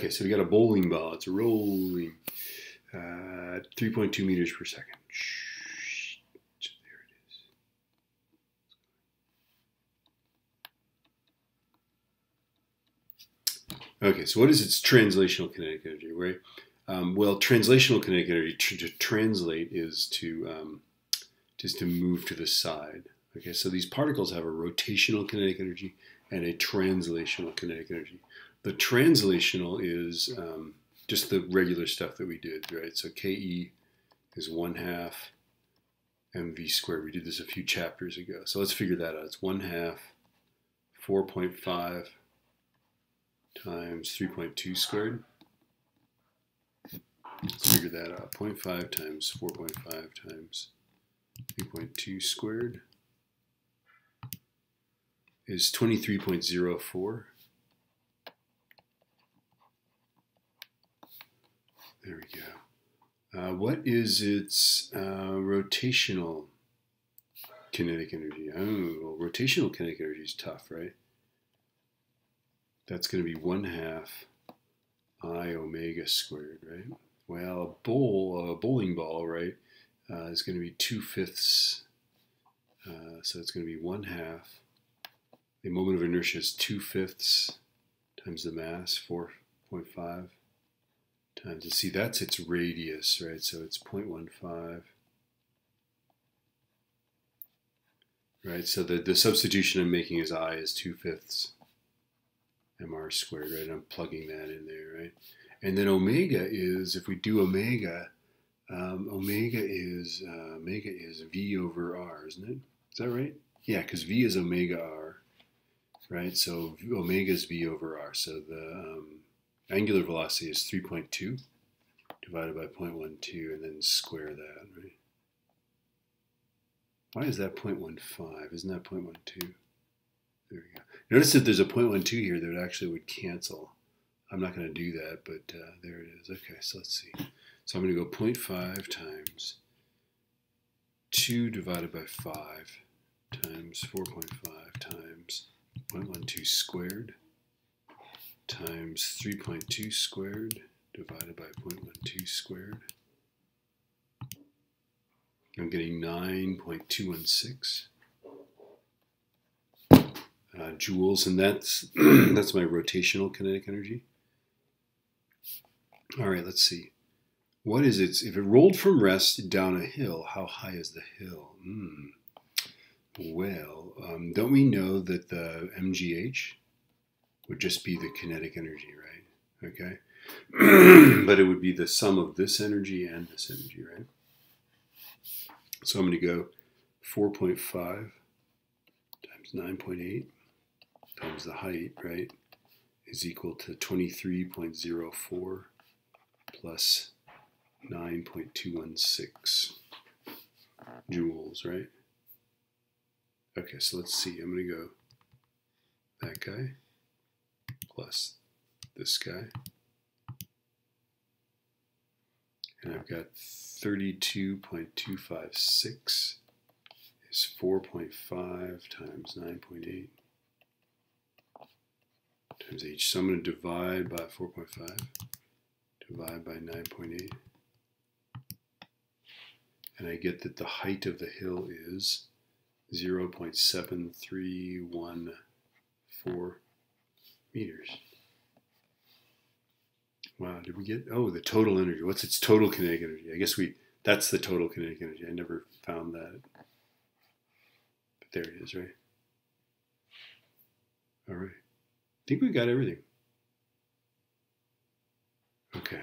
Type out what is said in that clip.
Okay, so we got a bowling ball. It's rolling uh, 3.2 meters per second. There it is. Okay, so what is its translational kinetic energy, right? Um, well, translational kinetic energy to translate is to um, just to move to the side. Okay, so these particles have a rotational kinetic energy and a translational kinetic energy. The translational is um, just the regular stuff that we did, right? So Ke is 1 half mv squared. We did this a few chapters ago. So let's figure that out. It's 1 half 4.5 times 3.2 squared. Let's figure that out. 0.5 times 4.5 times 3.2 squared is 23.04. There we go. Uh, what is its uh, rotational kinetic energy? Oh, well, rotational kinetic energy is tough, right? That's going to be 1 half I omega squared, right? Well, a bowl, a bowling ball, right, uh, is going to be 2 fifths. Uh, so it's going to be 1 half. The moment of inertia is 2 fifths times the mass, 4.5 times, you see that's its radius, right? So it's 0.15. Right, so the, the substitution I'm making is I is 2 fifths mr squared, right? I'm plugging that in there, right? And then omega is, if we do omega, um, omega is uh, omega is v over r, isn't it? Is that right? Yeah, because v is omega r, right? So omega is v over r. So the um, angular velocity is 3.2 divided by 0.12 and then square that, right? Why is that 0.15? Isn't that 0.12? There we go. Notice that there's a 0.12 here that actually would cancel. I'm not going to do that, but uh, there it is. Okay, so let's see. So I'm going to go 0.5 times 2 divided by 5 times 4.5 times 0.12 squared times 3.2 squared divided by 0.12 squared. I'm getting 9.216 uh, joules, and that's that's my rotational kinetic energy. All right, let's see. What is it? If it rolled from rest down a hill, how high is the hill? Hmm. Well, um, don't we know that the MGH would just be the kinetic energy, right? Okay. but it would be the sum of this energy and this energy, right? So I'm going to go 4.5 times 9.8 times the height, right, is equal to 23.04 plus 9.216 joules, right? Okay, so let's see. I'm going to go that guy plus this guy. And I've got 32.256 is 4.5 times 9.8 times h. So I'm going to divide by 4.5, divide by 9.8, and I get that the height of the hill is 0.7314 meters. Wow, did we get, oh, the total energy. What's its total kinetic energy? I guess we, that's the total kinetic energy. I never found that. But there it is, right? All right. I think we got everything. Okay.